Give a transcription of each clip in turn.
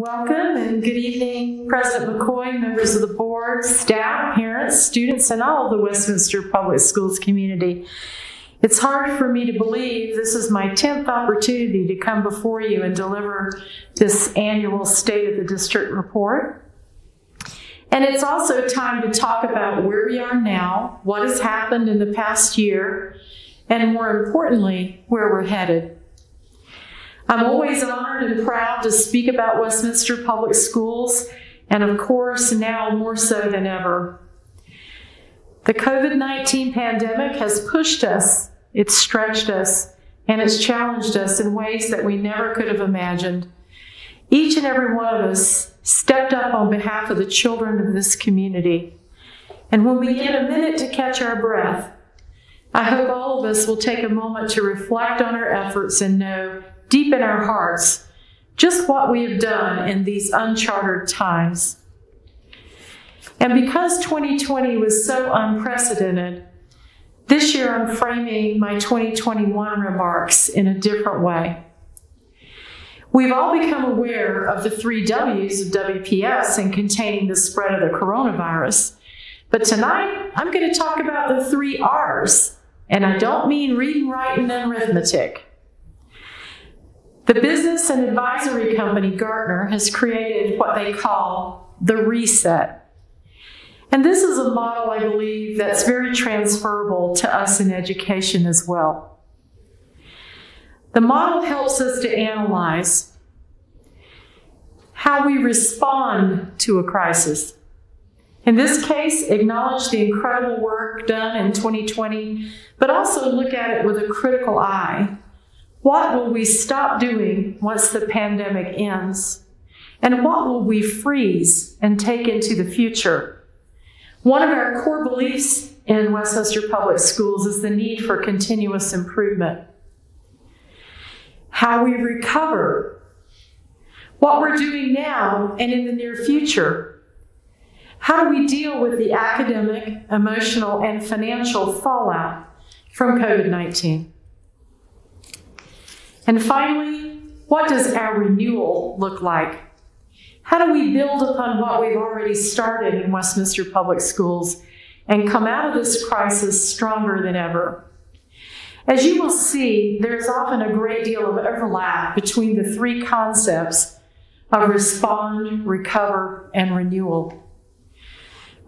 welcome and good evening, President McCoy, members of the board, staff, parents, students, and all of the Westminster Public Schools community. It's hard for me to believe this is my 10th opportunity to come before you and deliver this annual State of the District report. And it's also time to talk about where we are now, what has happened in the past year, and more importantly, where we're headed. I'm always honored and proud to speak about Westminster Public Schools, and of course, now more so than ever. The COVID 19 pandemic has pushed us, it's stretched us, and it's challenged us in ways that we never could have imagined. Each and every one of us stepped up on behalf of the children of this community. And when we get a minute to catch our breath, I hope all of us will take a moment to reflect on our efforts and know deep in our hearts just what we have done in these uncharted times. And because 2020 was so unprecedented, this year I'm framing my 2021 remarks in a different way. We've all become aware of the three W's of WPS in containing the spread of the coronavirus. But tonight, I'm going to talk about the three R's. And I don't mean reading, writing, and arithmetic. The business and advisory company Gartner has created what they call the reset. And this is a model, I believe, that's very transferable to us in education as well. The model helps us to analyze how we respond to a crisis. In this case, acknowledge the incredible work done in 2020, but also look at it with a critical eye what will we stop doing once the pandemic ends? And what will we freeze and take into the future? One of our core beliefs in Westminster Public Schools is the need for continuous improvement. How we recover, what we're doing now and in the near future. How do we deal with the academic, emotional, and financial fallout from COVID 19? And finally, what does our renewal look like? How do we build upon what we've already started in Westminster Public Schools and come out of this crisis stronger than ever? As you will see, there's often a great deal of overlap between the three concepts of respond, recover, and renewal.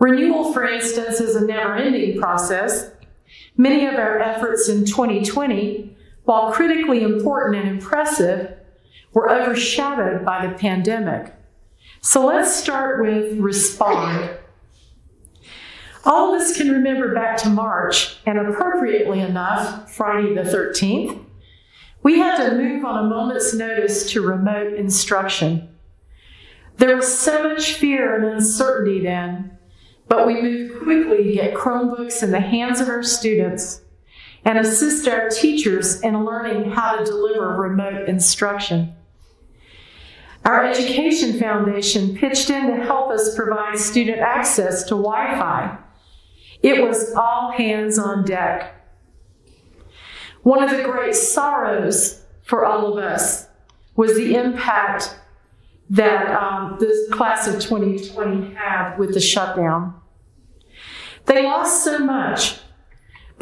Renewal, for instance, is a never ending process. Many of our efforts in 2020 while critically important and impressive, were overshadowed by the pandemic. So let's start with respond. All of us can remember back to March, and appropriately enough, Friday the 13th, we had to move on a moment's notice to remote instruction. There was so much fear and uncertainty then, but we moved quickly to get Chromebooks in the hands of our students and assist our teachers in learning how to deliver remote instruction. Our Education Foundation pitched in to help us provide student access to Wi Fi. It was all hands on deck. One of the great sorrows for all of us was the impact that um, this class of 2020 had with the shutdown. They lost so much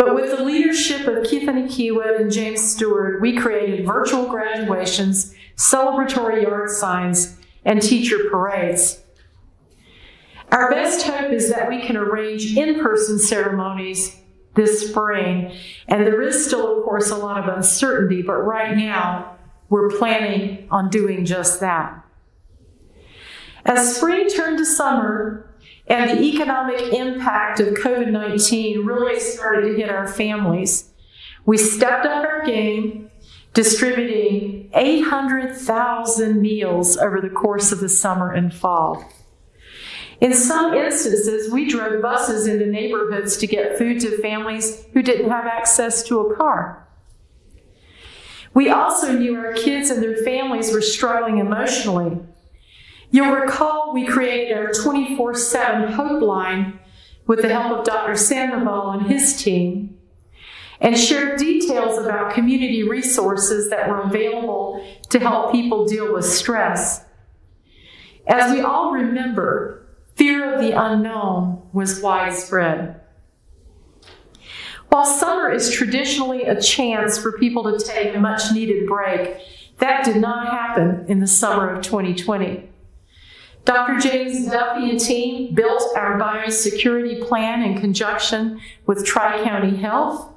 but with the leadership of Keithany Kiwood and James Stewart, we created virtual graduations, celebratory yard signs, and teacher parades. Our best hope is that we can arrange in-person ceremonies this spring, and there is still, of course, a lot of uncertainty, but right now we're planning on doing just that. As spring turned to summer, and the economic impact of COVID 19 really started to hit our families. We stepped up our game, distributing 800,000 meals over the course of the summer and fall. In some instances, we drove buses into neighborhoods to get food to families who didn't have access to a car. We also knew our kids and their families were struggling emotionally You'll recall we created our 24 7 Hope Line with the help of Dr. Sandoval and his team and shared details about community resources that were available to help people deal with stress. As we all remember, fear of the unknown was widespread. While summer is traditionally a chance for people to take a much needed break, that did not happen in the summer of 2020. Dr. James Duffy and team built our biosecurity plan in conjunction with Tri County Health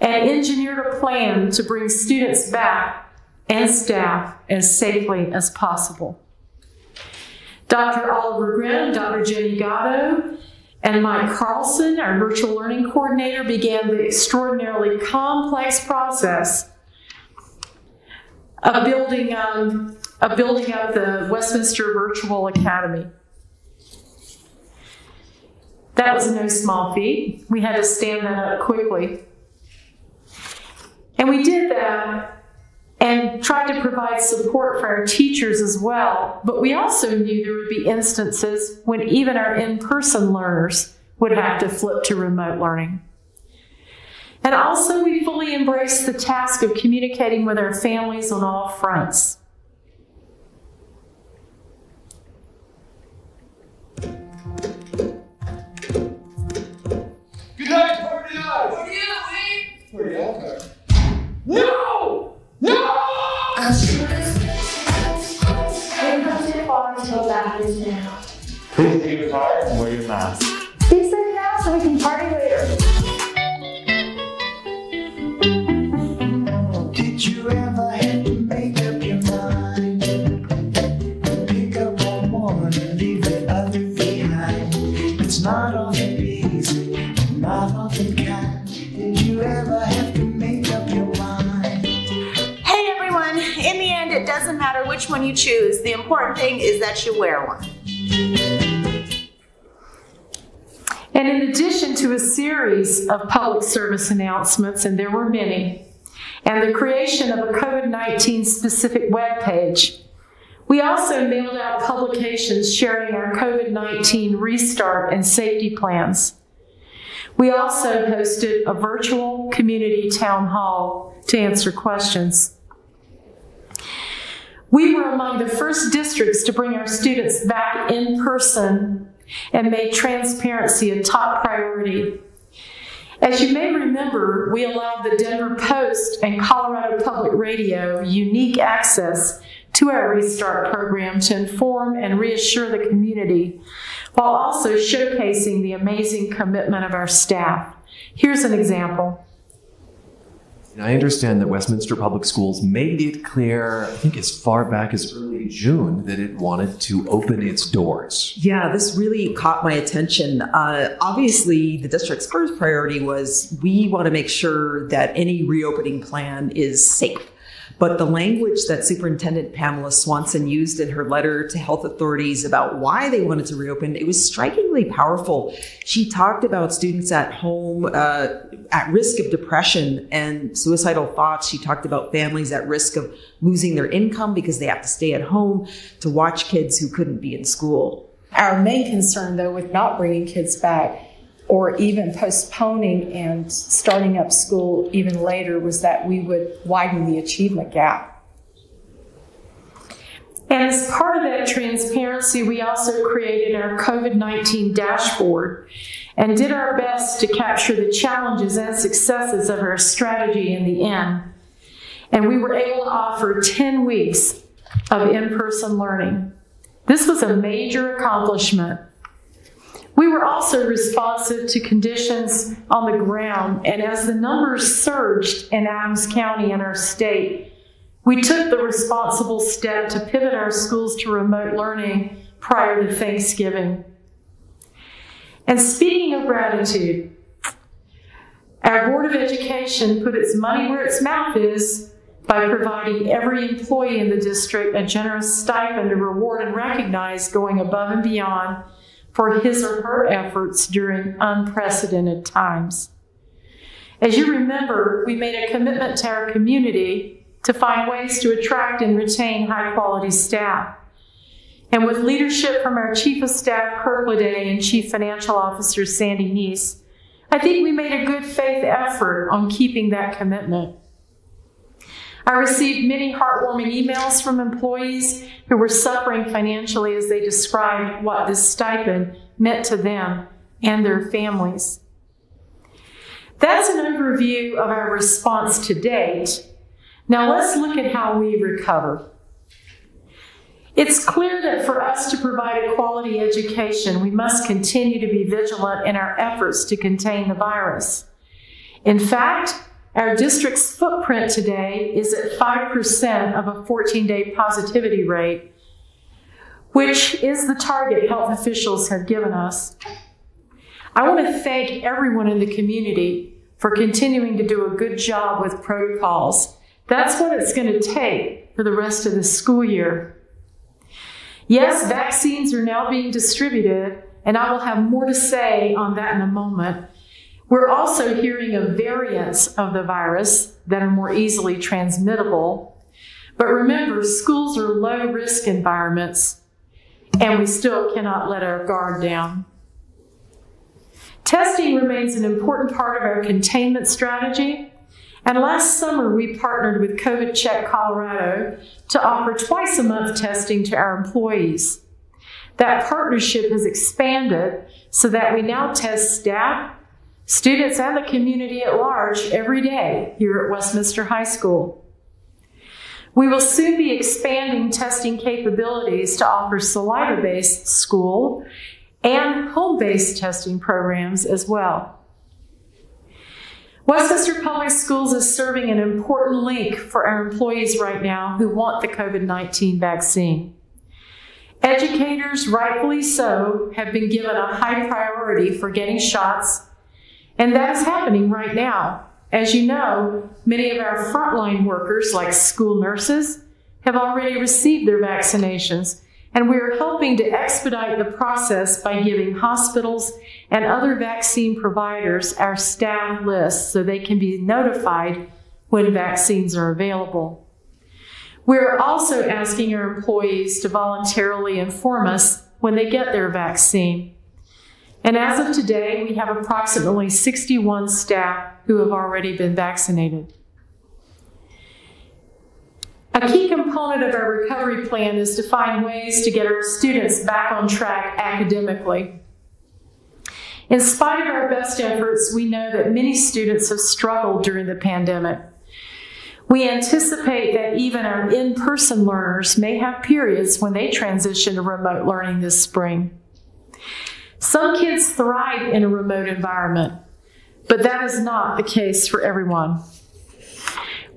and engineered a plan to bring students back and staff as safely as possible. Dr. Oliver Grimm, Dr. Jenny Gatto, and Mike Carlson, our virtual learning coordinator, began the extraordinarily complex process of building, um, of building up the Westminster Virtual Academy. That was no small feat. We had to stand that up quickly. And we did that and tried to provide support for our teachers as well. But we also knew there would be instances when even our in person learners would have to flip to remote learning. And also, we fully embraced the task of communicating with our families on all fronts. You wear one. And in addition to a series of public service announcements, and there were many, and the creation of a COVID 19 specific webpage, we also mailed out publications sharing our COVID 19 restart and safety plans. We also hosted a virtual community town hall to answer questions. We were among the first districts to bring our students back in person and made transparency a top priority. As you may remember, we allowed the Denver Post and Colorado Public Radio unique access to our Restart program to inform and reassure the community while also showcasing the amazing commitment of our staff. Here's an example. And I understand that Westminster Public Schools made it clear, I think as far back as early June, that it wanted to open its doors. Yeah, this really caught my attention. Uh, obviously, the district's first priority was we want to make sure that any reopening plan is safe. But the language that Superintendent Pamela Swanson used in her letter to health authorities about why they wanted to reopen, it was strikingly powerful. She talked about students at home uh, at risk of depression and suicidal thoughts. She talked about families at risk of losing their income because they have to stay at home to watch kids who couldn't be in school. Our main concern, though, with not bringing kids back or even postponing and starting up school even later was that we would widen the achievement gap. And as part of that transparency, we also created our COVID 19 dashboard and did our best to capture the challenges and successes of our strategy in the end. And we were able to offer 10 weeks of in person learning. This was a major accomplishment. We were also responsive to conditions on the ground, and as the numbers surged in Adams County and our state, we took the responsible step to pivot our schools to remote learning prior to Thanksgiving. And speaking of gratitude, our Board of Education put its money where its mouth is by providing every employee in the district a generous stipend to reward and recognize going above and beyond for his or her efforts during unprecedented times. As you remember, we made a commitment to our community to find ways to attract and retain high quality staff. And with leadership from our Chief of Staff, Kirk Lede, and Chief Financial Officer, Sandy Neese, I think we made a good faith effort on keeping that commitment. I received many heartwarming emails from employees who were suffering financially as they described what this stipend meant to them and their families. That's an overview of our response to date. Now let's look at how we recover. It's clear that for us to provide a quality education, we must continue to be vigilant in our efforts to contain the virus. In fact, our district's footprint today is at 5% of a 14 day positivity rate, which is the target health officials have given us. I want to thank everyone in the community for continuing to do a good job with protocols. That's what it's going to take for the rest of the school year. Yes, vaccines are now being distributed, and I will have more to say on that in a moment. We're also hearing of variants of the virus that are more easily transmittable. But remember, schools are low risk environments, and we still cannot let our guard down. Testing remains an important part of our containment strategy. And last summer, we partnered with COVID Check Colorado to offer twice a month testing to our employees. That partnership has expanded so that we now test staff, students, and the community at large every day here at Westminster High School. We will soon be expanding testing capabilities to offer saliva based school and home based testing programs as well. Westminster Public Schools is serving an important link for our employees right now who want the COVID 19 vaccine. Educators, rightfully so, have been given a high priority for getting shots, and that is happening right now. As you know, many of our frontline workers, like school nurses, have already received their vaccinations, and we are helping to expedite the process by giving hospitals and other vaccine providers our staff lists so they can be notified when vaccines are available. We're also asking our employees to voluntarily inform us when they get their vaccine. And as of today, we have approximately 61 staff who have already been vaccinated. A key component of our recovery plan is to find ways to get our students back on track academically. In spite of our best efforts, we know that many students have struggled during the pandemic. We anticipate that even our in person learners may have periods when they transition to remote learning this spring. Some kids thrive in a remote environment, but that is not the case for everyone.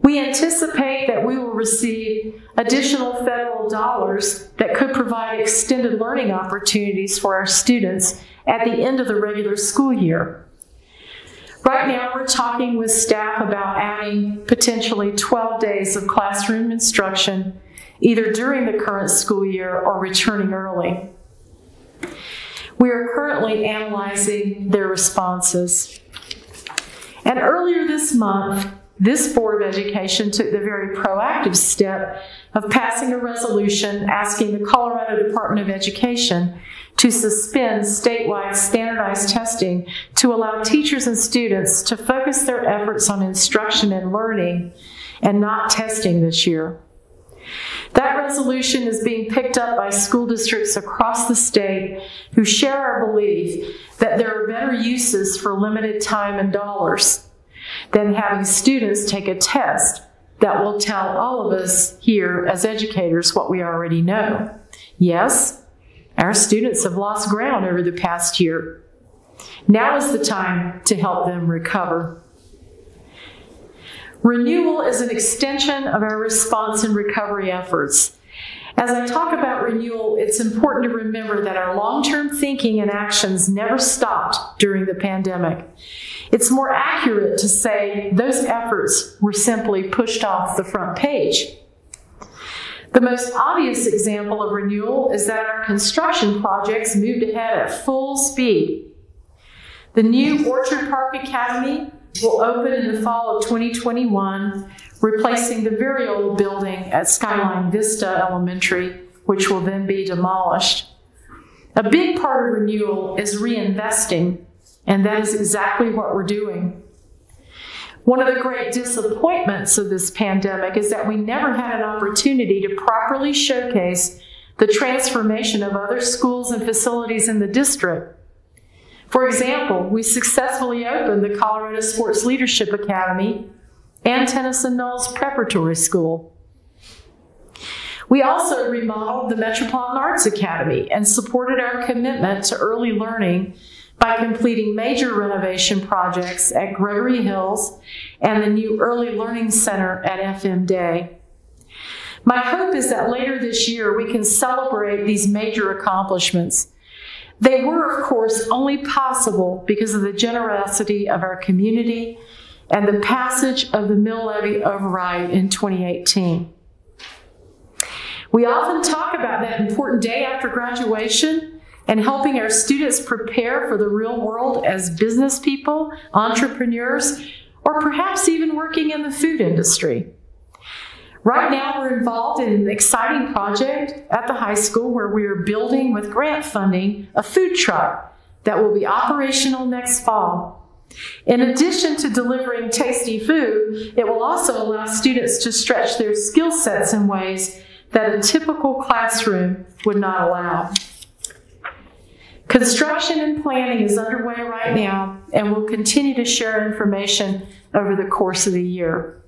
We anticipate that we will receive additional federal dollars that could provide extended learning opportunities for our students at the end of the regular school year. Right now, we're talking with staff about adding potentially 12 days of classroom instruction either during the current school year or returning early. We are currently analyzing their responses. And earlier this month, this Board of Education took the very proactive step of passing a resolution asking the Colorado Department of Education to suspend statewide standardized testing to allow teachers and students to focus their efforts on instruction and learning and not testing this year. That resolution is being picked up by school districts across the state who share our belief that there are better uses for limited time and dollars than having students take a test that will tell all of us here as educators what we already know. Yes, our students have lost ground over the past year. Now is the time to help them recover. Renewal is an extension of our response and recovery efforts. As I talk about renewal, it's important to remember that our long term thinking and actions never stopped during the pandemic. It's more accurate to say those efforts were simply pushed off the front page. The most obvious example of renewal is that our construction projects moved ahead at full speed. The new Orchard Park Academy will open in the fall of 2021, replacing the very old building at Skyline Vista Elementary, which will then be demolished. A big part of renewal is reinvesting and that is exactly what we're doing. One of the great disappointments of this pandemic is that we never had an opportunity to properly showcase the transformation of other schools and facilities in the district. For example, we successfully opened the Colorado Sports Leadership Academy and Tennyson Knowles Preparatory School. We also remodeled the Metropolitan Arts Academy and supported our commitment to early learning by completing major renovation projects at Gregory Hills and the new Early Learning Center at FM Day. My hope is that later this year we can celebrate these major accomplishments. They were, of course, only possible because of the generosity of our community and the passage of the mill levy override in 2018. We often talk about that important day after graduation and helping our students prepare for the real world as business people, entrepreneurs, or perhaps even working in the food industry. Right now, we're involved in an exciting project at the high school where we are building with grant funding a food truck that will be operational next fall. In addition to delivering tasty food, it will also allow students to stretch their skill sets in ways that a typical classroom would not allow. Construction and planning is underway right now, and we'll continue to share information over the course of the year.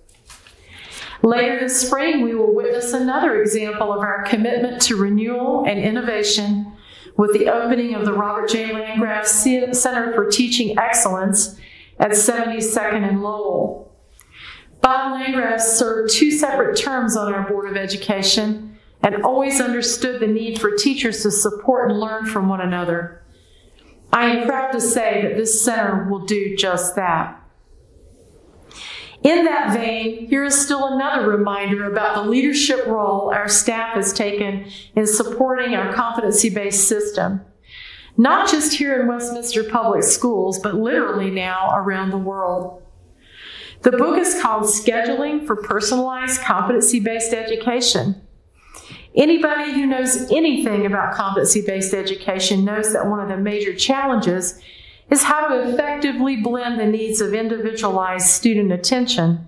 Later this spring, we will witness another example of our commitment to renewal and innovation with the opening of the Robert J. Landgraf Center for Teaching Excellence at 72nd and Lowell. Bob Landgraf served two separate terms on our Board of Education and always understood the need for teachers to support and learn from one another. I am proud to say that this center will do just that. In that vein, here is still another reminder about the leadership role our staff has taken in supporting our competency based system, not just here in Westminster Public Schools, but literally now around the world. The book is called Scheduling for Personalized Competency Based Education. Anybody who knows anything about competency based education knows that one of the major challenges is how to effectively blend the needs of individualized student attention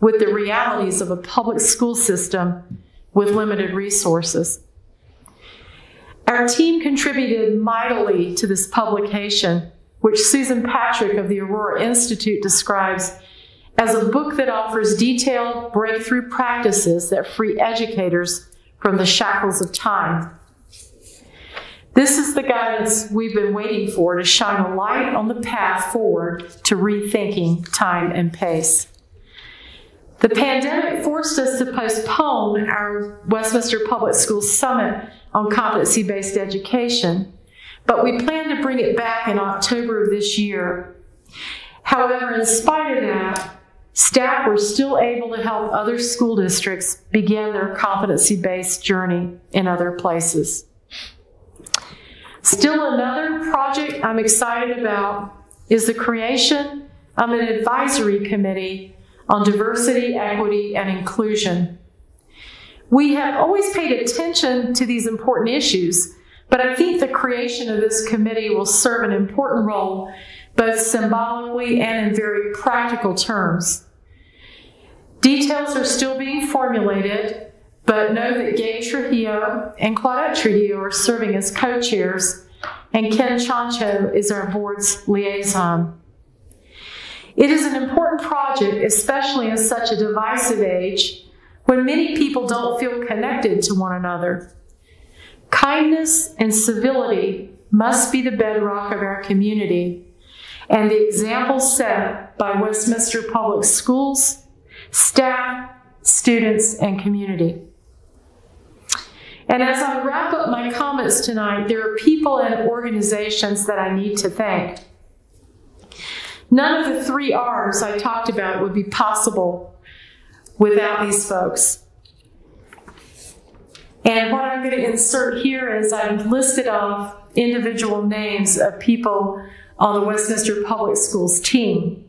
with the realities of a public school system with limited resources. Our team contributed mightily to this publication, which Susan Patrick of the Aurora Institute describes as a book that offers detailed breakthrough practices that free educators from the shackles of time this is the guidance we've been waiting for to shine a light on the path forward to rethinking time and pace. The pandemic forced us to postpone our Westminster Public Schools Summit on competency based education, but we plan to bring it back in October of this year. However, in spite of that, staff were still able to help other school districts begin their competency based journey in other places. Still, another project I'm excited about is the creation of an advisory committee on diversity, equity, and inclusion. We have always paid attention to these important issues, but I think the creation of this committee will serve an important role both symbolically and in very practical terms. Details are still being formulated, but know that Gay Trujillo and Claudette Trujillo are serving as co-chairs, and Ken Chancho is our board's liaison. It is an important project, especially in such a divisive age when many people don't feel connected to one another. Kindness and civility must be the bedrock of our community and the example set by Westminster Public Schools, staff, students, and community. And as I wrap up my comments tonight, there are people and organizations that I need to thank. None of the three R's I talked about would be possible without these folks. And what I'm going to insert here is I've listed off individual names of people on the Westminster Public Schools team.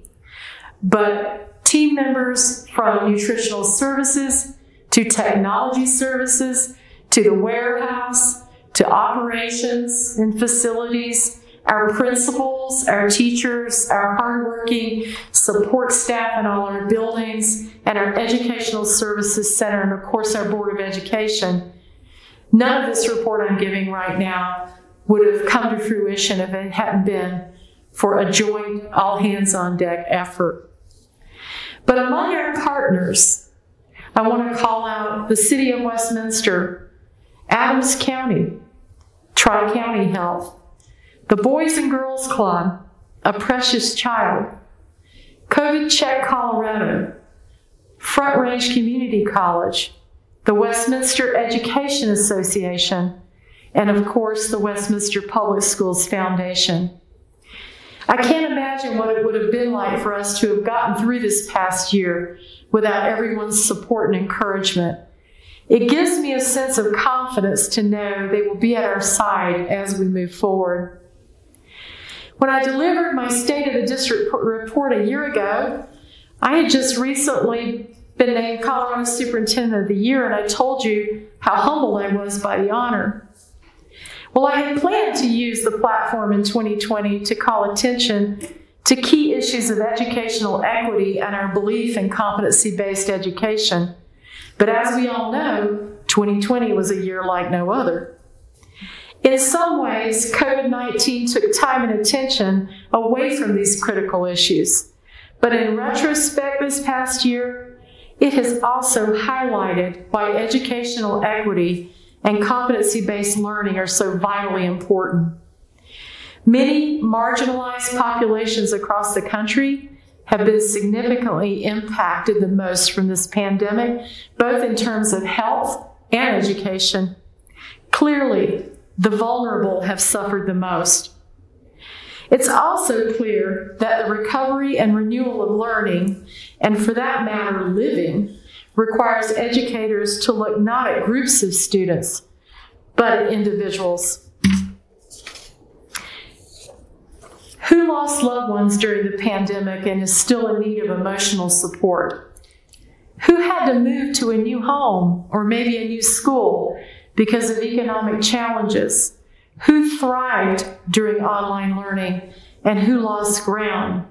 But team members from nutritional services to technology services to the warehouse, to operations and facilities, our principals, our teachers, our hardworking support staff in all our buildings, and our Educational Services Center, and of course our Board of Education, none of this report I'm giving right now would have come to fruition if it hadn't been for a joint, all hands on deck effort. But among our partners, I want to call out the City of Westminster, Adams County, Tri County Health, the Boys and Girls Club, A Precious Child, COVID Check Colorado, Front Range Community College, the Westminster Education Association, and of course the Westminster Public Schools Foundation. I can't imagine what it would have been like for us to have gotten through this past year without everyone's support and encouragement. It gives me a sense of confidence to know they will be at our side as we move forward. When I delivered my State of the District report a year ago, I had just recently been named Colorado Superintendent of the Year, and I told you how humbled I was by the honor. Well, I had planned to use the platform in 2020 to call attention to key issues of educational equity and our belief in competency based education. But as we all know, 2020 was a year like no other. In some ways, COVID 19 took time and attention away from these critical issues. But in retrospect, this past year, it has also highlighted why educational equity and competency based learning are so vitally important. Many marginalized populations across the country have been significantly impacted the most from this pandemic, both in terms of health and education. Clearly, the vulnerable have suffered the most. It's also clear that the recovery and renewal of learning, and for that matter, living, requires educators to look not at groups of students, but at individuals. Who lost loved ones during the pandemic and is still in need of emotional support? Who had to move to a new home or maybe a new school because of economic challenges? Who thrived during online learning and who lost ground?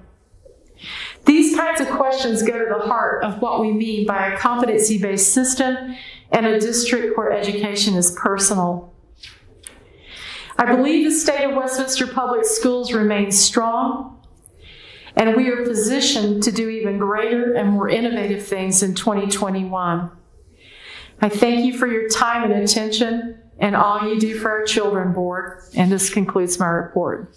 These kinds of questions go to the heart of what we mean by a competency based system and a district where education is personal. I believe the state of Westminster Public Schools remains strong, and we are positioned to do even greater and more innovative things in 2021. I thank you for your time and attention and all you do for our children board, and this concludes my report.